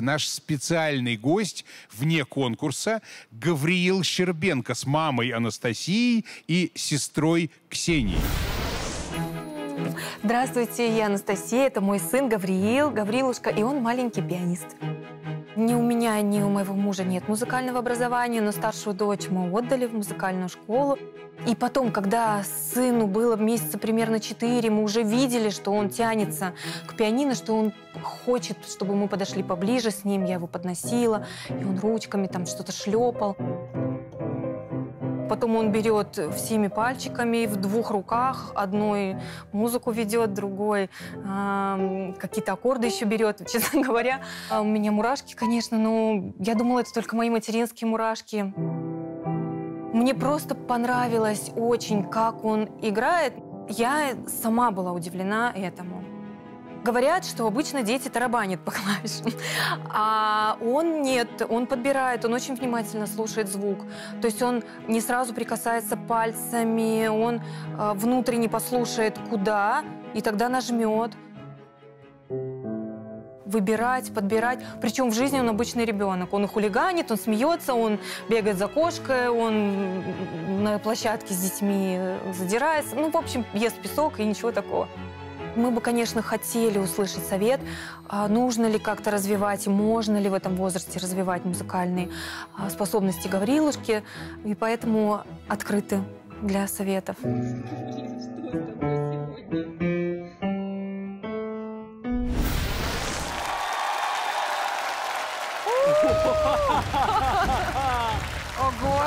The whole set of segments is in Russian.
Наш специальный гость вне конкурса Гавриил Щербенко с мамой Анастасией и сестрой Ксенией. Здравствуйте, я Анастасия, это мой сын Гавриил, Гаврилушка, и он маленький пианист. Ни у меня, ни у моего мужа нет музыкального образования, но старшую дочь мы отдали в музыкальную школу. И потом, когда сыну было месяца примерно 4, мы уже видели, что он тянется к пианино, что он хочет, чтобы мы подошли поближе с ним. Я его подносила, и он ручками там что-то шлепал. Потом он берет всеми пальчиками в двух руках. Одной музыку ведет, другой э, какие-то аккорды еще берет. Честно говоря, а у меня мурашки, конечно, но я думала, это только мои материнские мурашки. Мне просто понравилось очень, как он играет. Я сама была удивлена этому. Говорят, что обычно дети тарабанят по клавишам, а он нет, он подбирает, он очень внимательно слушает звук. То есть он не сразу прикасается пальцами, он э, внутренне послушает, куда, и тогда нажмет выбирать, подбирать. Причем в жизни он обычный ребенок. Он хулиганит, он смеется, он бегает за кошкой, он на площадке с детьми задирается. Ну, в общем, ест песок и ничего такого. Мы бы, конечно, хотели услышать совет, а нужно ли как-то развивать, можно ли в этом возрасте развивать музыкальные а, способности Гаврилушки, и поэтому открыты для советов. Ого!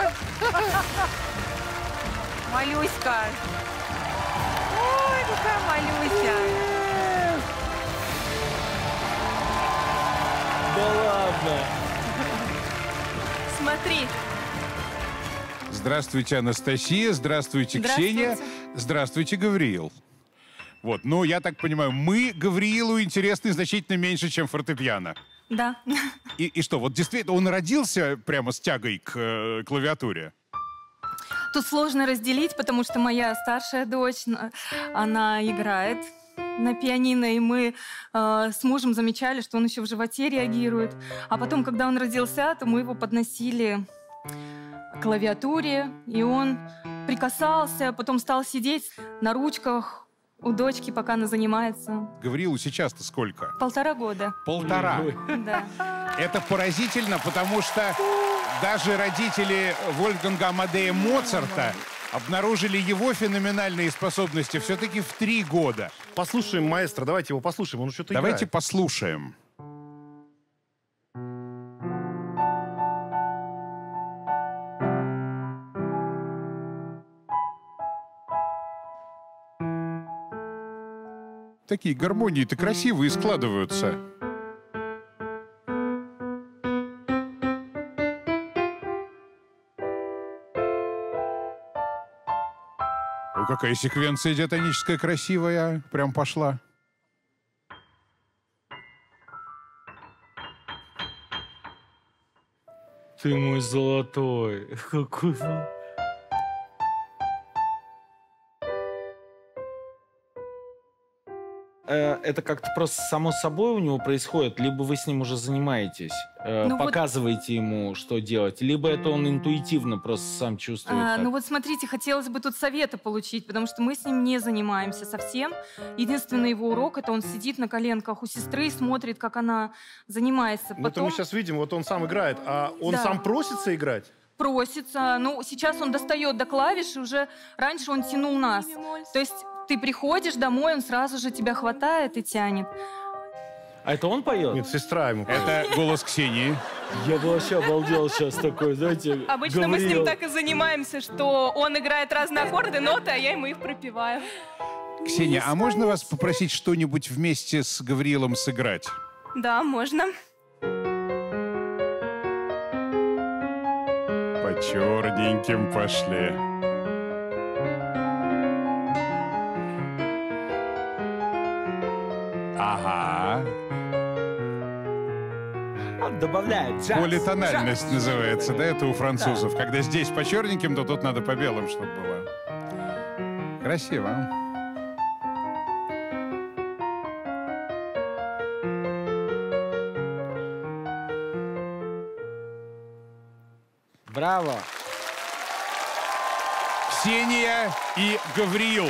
Малюська! Ой, какая Малюся! Да ладно. Смотри, Здравствуйте, Анастасия. Здравствуйте, Ксения. Здравствуйте. Здравствуйте, Гавриил. Вот, ну, я так понимаю, мы Гавриилу интересны значительно меньше, чем фортепиано. Да. И, и что, вот действительно, он родился прямо с тягой к э, клавиатуре? Тут сложно разделить, потому что моя старшая дочь, она играет на пианино, и мы э, с мужем замечали, что он еще в животе реагирует. А потом, когда он родился, то мы его подносили к клавиатуре, и он прикасался, потом стал сидеть на ручках у дочки, пока она занимается. Гавриилу сейчас-то сколько? Полтора года. Полтора. Да. Это поразительно, потому что даже родители Вольфганга Амадея Моцарта обнаружили его феноменальные способности все-таки в три года. Послушаем маэстро, давайте его послушаем, он что-то Давайте играет. послушаем. Такие гармонии-то красивые складываются. Ой, какая секвенция диатоническая красивая. Прям пошла. Ты мой золотой. Какой Э, Это как-то просто само собой у него происходит, либо вы с ним уже занимаетесь, э, Ну вот- показываете ему, что делать, либо это он интуитивно просто сам чувствует. А, так. ну вот смотрите, хотелось бы тут совета получить, потому что мы с ним не занимаемся совсем. Единственный его урок это он сидит на коленках у сестры и смотрит, как она занимается. Ну, это Потом мы сейчас видим, вот он сам играет, а он Да. сам просится играть? просится. Ну, сейчас он достает до клавиш, и уже раньше он тянул нас. То есть ты приходишь домой, он сразу же тебя хватает и тянет. А это он поет? Нет, сестра ему. поет. Это голос Ксении. Я бы вообще обалдел сейчас такой, знаете, Обычно мы с ним Гавриил. так и занимаемся, что он играет разные аккорды, ноты, а я ему их пропеваю. Ксения, а можно вас попросить что-нибудь вместе с Гавриилом сыграть? Да, можно. По черненьким пошли. Ага. Добавляет джаз. Политональность джаз. называется, да, это у французов. Да. Когда здесь по черненьким, то тут надо по белым, чтобы было. Красиво. Браво! Ксения и Гавриил.